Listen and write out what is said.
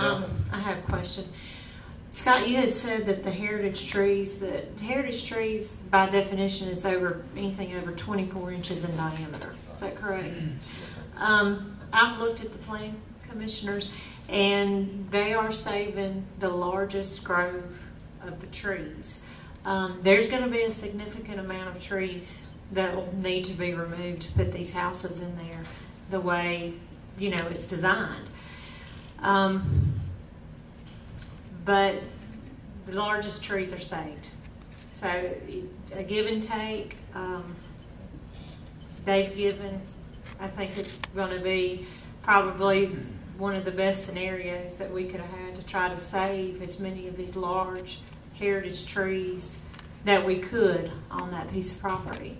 Um, I have a question. Scott, you had said that the heritage trees, that heritage trees by definition is over, anything over twenty-four inches in diameter. Is that correct? Um, I've looked at the plan, commissioners, and they are saving the largest grove of the trees. Um, there's gonna be a significant amount of trees that will need to be removed to put these houses in there the way, you know, it's designed. Um, but the largest trees are saved. So a give and take, um, they've given, I think it's going to be probably one of the best scenarios that we could have had to try to save as many of these large heritage trees that we could on that piece of property.